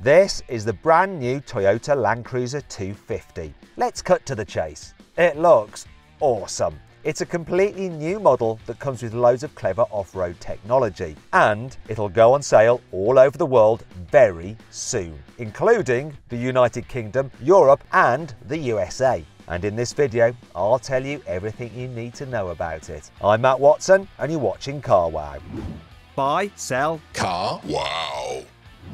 This is the brand new Toyota Land Cruiser 250. Let's cut to the chase. It looks awesome. It's a completely new model that comes with loads of clever off-road technology and it'll go on sale all over the world very soon, including the United Kingdom, Europe and the USA. And in this video, I'll tell you everything you need to know about it. I'm Mat Watson and you're watching carwow. Buy, sell, carwow.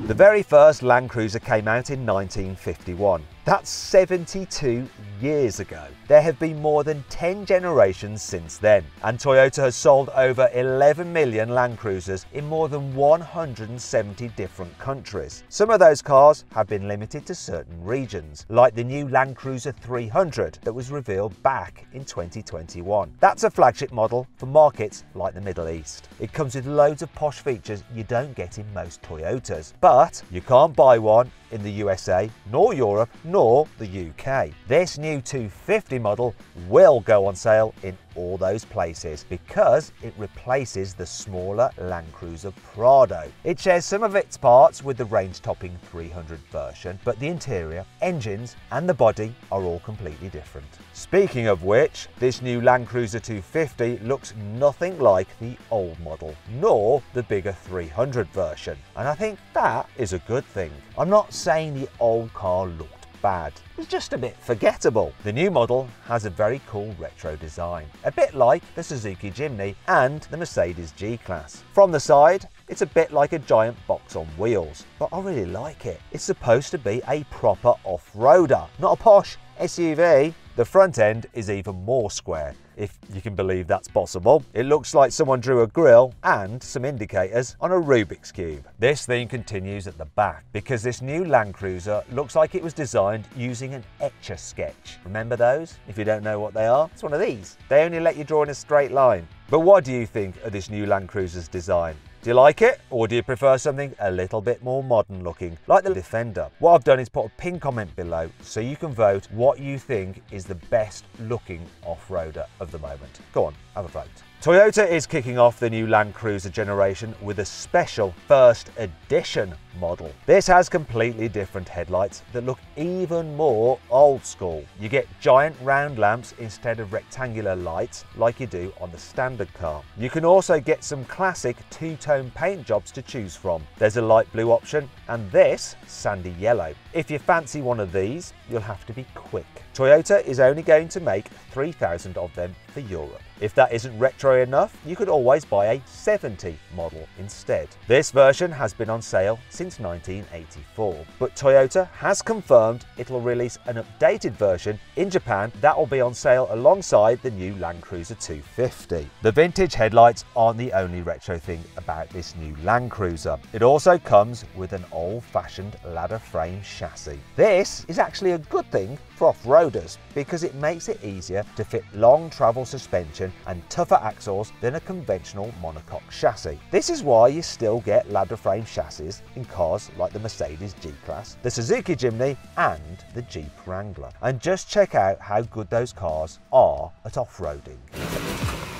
The very first Land Cruiser came out in 1951. That's 72 years ago. There have been more than 10 generations since then, and Toyota has sold over 11 million Land Cruisers in more than 170 different countries. Some of those cars have been limited to certain regions, like the new Land Cruiser 300 that was revealed back in 2021. That's a flagship model for markets like the Middle East. It comes with loads of posh features you don't get in most Toyotas, but you can't buy one in the USA, nor Europe, nor the UK. This new 250 model will go on sale in all those places because it replaces the smaller Land Cruiser Prado. It shares some of its parts with the range-topping 300 version, but the interior, engines and the body are all completely different. Speaking of which, this new Land Cruiser 250 looks nothing like the old model, nor the bigger 300 version, and I think that is a good thing. I'm not saying the old car looked bad. It's just a bit forgettable. The new model has a very cool retro design, a bit like the Suzuki Jimny and the Mercedes G-Class. From the side, it's a bit like a giant box on wheels, but I really like it. It's supposed to be a proper off-roader, not a posh SUV. The front end is even more square, if you can believe that's possible. It looks like someone drew a grille and some indicators on a Rubik's Cube. This theme continues at the back because this new Land Cruiser looks like it was designed using an Etch-a-Sketch. Remember those? If you don't know what they are, it's one of these. They only let you draw in a straight line. But what do you think of this new Land Cruiser's design? Do you like it or do you prefer something a little bit more modern looking like the Defender? What I've done is put a pin comment below so you can vote what you think is the best looking off-roader of the moment. Go on, have a vote. Toyota is kicking off the new Land Cruiser generation with a special first edition model. This has completely different headlights that look even more old school. You get giant round lamps instead of rectangular lights like you do on the standard car. You can also get some classic two-tone paint jobs to choose from. There's a light blue option and this sandy yellow. If you fancy one of these, you'll have to be quick. Toyota is only going to make 3,000 of them for Europe. If that isn't retro enough, you could always buy a 70 model instead. This version has been on sale since 1984, but Toyota has confirmed it'll release an updated version in Japan that will be on sale alongside the new Land Cruiser 250. The vintage headlights aren't the only retro thing about this new Land Cruiser. It also comes with an old-fashioned ladder frame chassis. This is actually a good thing for off-roaders because it makes it easier to fit long travel suspension and tougher axles than a conventional monocoque chassis. This is why you still get ladder frame chassis in cars like the Mercedes G-Class, the Suzuki Jimny and the Jeep Wrangler. And just check out how good those cars are at off-roading.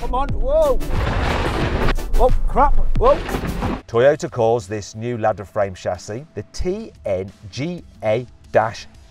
Come on, whoa! Oh crap, whoa! Toyota calls this new ladder frame chassis the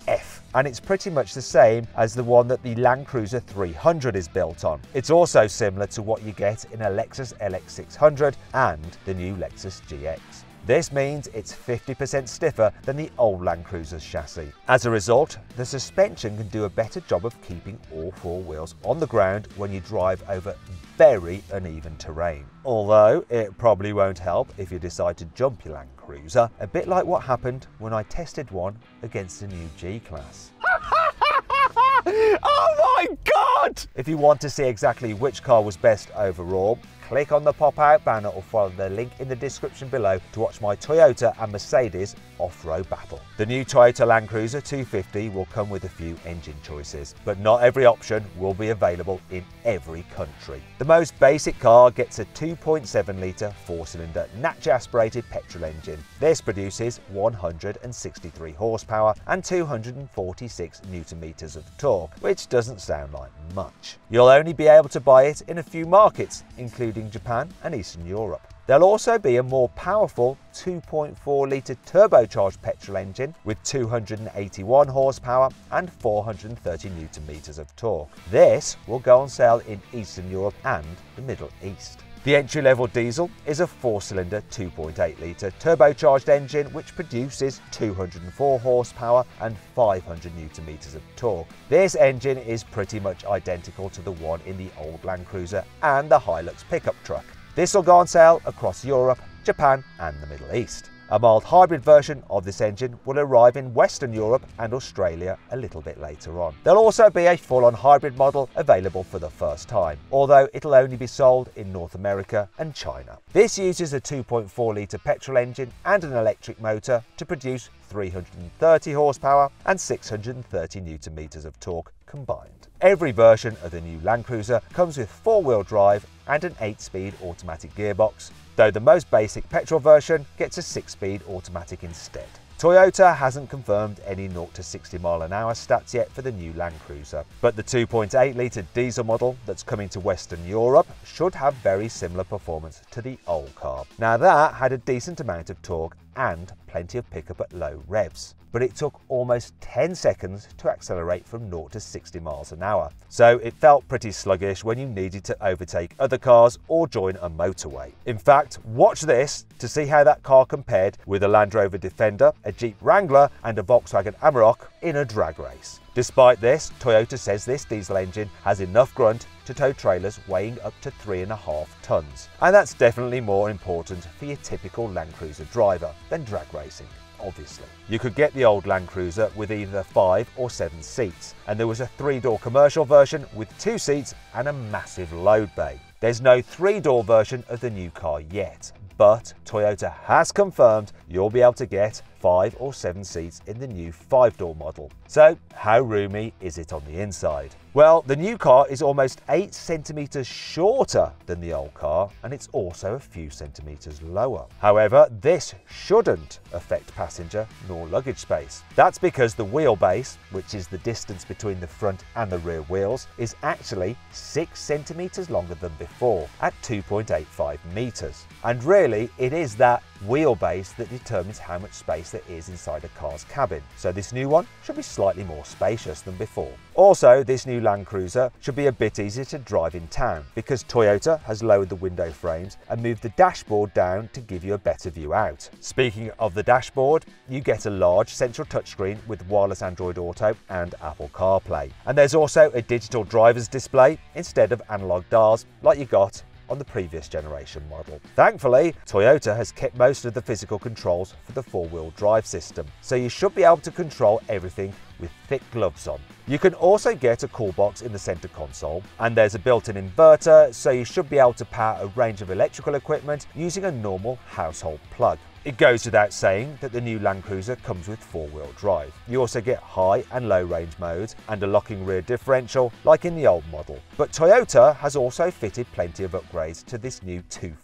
TNGA-F and it's pretty much the same as the one that the Land Cruiser 300 is built on. It's also similar to what you get in a Lexus LX600 and the new Lexus GX. This means it's 50% stiffer than the old Land Cruiser's chassis. As a result, the suspension can do a better job of keeping all four wheels on the ground when you drive over very uneven terrain. Although it probably won't help if you decide to jump your Land Cruiser, a bit like what happened when I tested one against the new G-Class. oh my God! If you want to see exactly which car was best overall, click on the pop-out banner or follow the link in the description below to watch my Toyota and Mercedes off-road battle. The new Toyota Land Cruiser 250 will come with a few engine choices, but not every option will be available in every country. The most basic car gets a 2.7 litre four-cylinder naturally aspirated petrol engine. This produces 163 horsepower and 246 newton meters of torque, which doesn't sound like much. You'll only be able to buy it in a few markets, including Japan and Eastern Europe. There'll also be a more powerful 2.4 litre turbocharged petrol engine with 281 horsepower and 430 newton meters of torque. This will go on sale in Eastern Europe and the Middle East. The entry-level diesel is a four-cylinder 2.8 litre turbocharged engine which produces 204 horsepower and 500 newton meters of torque. This engine is pretty much identical to the one in the old Land Cruiser and the Hilux pickup truck. This will go on sale across Europe, Japan and the Middle East. A mild hybrid version of this engine will arrive in Western Europe and Australia a little bit later on. There'll also be a full-on hybrid model available for the first time, although it'll only be sold in North America and China. This uses a 2.4 litre petrol engine and an electric motor to produce 330 horsepower and 630 newton meters of torque combined. Every version of the new Land Cruiser comes with four-wheel drive and an 8-speed automatic gearbox, though the most basic petrol version gets a 6-speed automatic instead. Toyota hasn't confirmed any 0 to 60 mile an hour stats yet for the new Land Cruiser, but the 2.8 litre diesel model that's coming to Western Europe should have very similar performance to the old car. Now that had a decent amount of torque and plenty of pickup at low revs but it took almost 10 seconds to accelerate from 0 to 60 miles an hour. So it felt pretty sluggish when you needed to overtake other cars or join a motorway. In fact, watch this to see how that car compared with a Land Rover Defender, a Jeep Wrangler and a Volkswagen Amarok in a drag race. Despite this, Toyota says this diesel engine has enough grunt to tow trailers weighing up to 3.5 tonnes. And that's definitely more important for your typical Land Cruiser driver than drag racing obviously. You could get the old Land Cruiser with either five or seven seats, and there was a three-door commercial version with two seats and a massive load bay. There's no three-door version of the new car yet, but Toyota has confirmed you'll be able to get five or seven seats in the new five-door model. So how roomy is it on the inside? Well, the new car is almost 8 centimetres shorter than the old car and it's also a few centimetres lower. However, this shouldn't affect passenger nor luggage space. That's because the wheelbase, which is the distance between the front and the rear wheels, is actually 6 centimetres longer than before at 2.85 metres. And really, it is that wheelbase that determines how much space there is inside a car's cabin. So this new one should be slightly more spacious than before. Also, this new Land Cruiser should be a bit easier to drive in town because Toyota has lowered the window frames and moved the dashboard down to give you a better view out. Speaking of the dashboard, you get a large central touchscreen with wireless Android Auto and Apple CarPlay. And there's also a digital driver's display instead of analog dials like you got on the previous generation model. Thankfully, Toyota has kept most of the physical controls for the four-wheel drive system, so you should be able to control everything with thick gloves on. You can also get a cool box in the center console, and there's a built-in inverter, so you should be able to power a range of electrical equipment using a normal household plug. It goes without saying that the new Land Cruiser comes with four-wheel drive. You also get high and low range modes and a locking rear differential like in the old model. But Toyota has also fitted plenty of upgrades to this new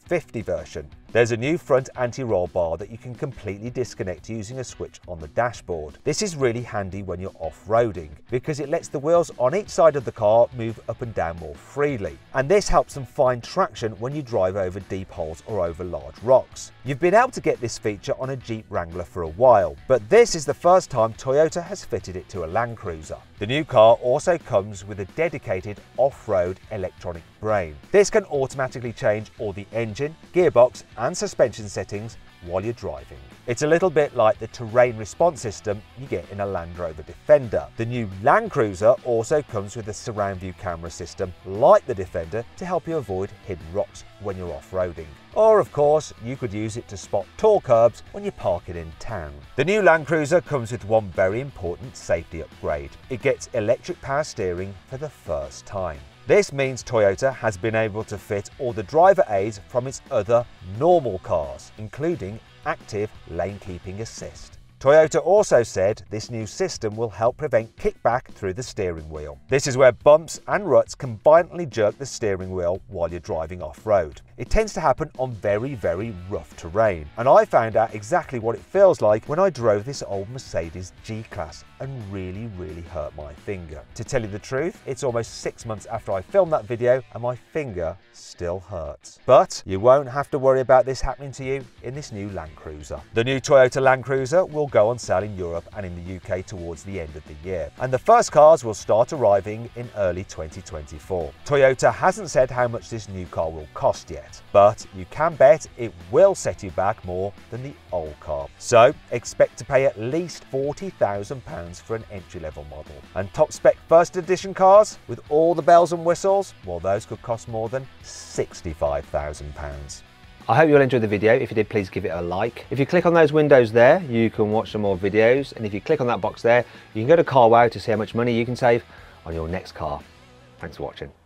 250 version. There's a new front anti-roll bar that you can completely disconnect using a switch on the dashboard. This is really handy when you're off-roading because it lets the wheels on each side of the car move up and down more freely. And this helps them find traction when you drive over deep holes or over large rocks. You've been able to get this feature on a Jeep Wrangler for a while, but this is the first time Toyota has fitted it to a Land Cruiser. The new car also comes with a dedicated off-road electronic brain. This can automatically change all the engine, gearbox and suspension settings while you're driving. It's a little bit like the terrain response system you get in a Land Rover Defender. The new Land Cruiser also comes with a surround view camera system like the Defender to help you avoid hidden rocks when you're off-roading. Or of course, you could use it to spot tall curbs when you're parking in town. The new Land Cruiser comes with one very important safety upgrade. It gets electric power steering for the first time. This means Toyota has been able to fit all the driver aids from its other normal cars, including active lane keeping assist. Toyota also said this new system will help prevent kickback through the steering wheel. This is where bumps and ruts violently jerk the steering wheel while you're driving off-road. It tends to happen on very, very rough terrain, and I found out exactly what it feels like when I drove this old Mercedes G-Class and really, really hurt my finger. To tell you the truth, it's almost six months after I filmed that video and my finger still hurts. But you won't have to worry about this happening to you in this new Land Cruiser. The new Toyota Land Cruiser will go on sale in Europe and in the UK towards the end of the year. And the first cars will start arriving in early 2024. Toyota hasn't said how much this new car will cost yet, but you can bet it will set you back more than the old car. So expect to pay at least £40,000 for an entry level model. And top spec first edition cars with all the bells and whistles, well those could cost more than £65,000. I hope you all enjoyed the video. If you did, please give it a like. If you click on those windows there, you can watch some more videos. And if you click on that box there, you can go to carwow to see how much money you can save on your next car. Thanks for watching.